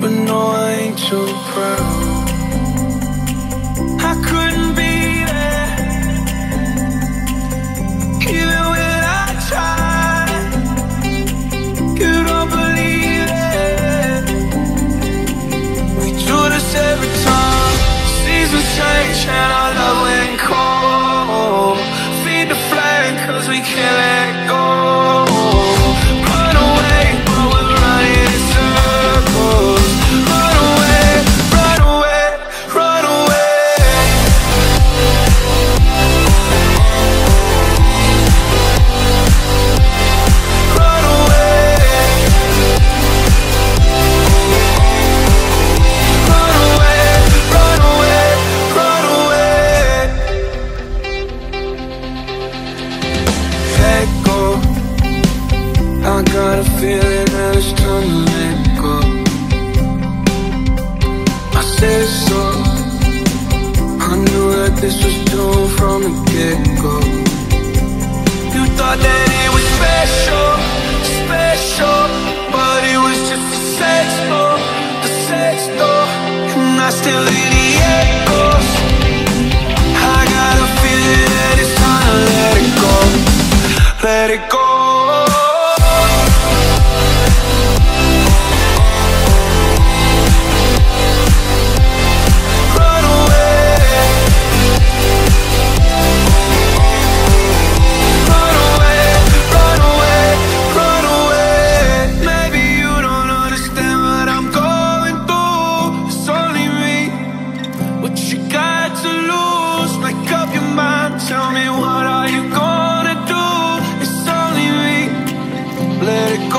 but no, I ain't too proud. We can't let go I said so I knew that this was doomed from the get-go. You thought that it was special, special But it was just a sex a sex And I still the echoes. I got a feeling that it's time to let it go Let it go. let it go.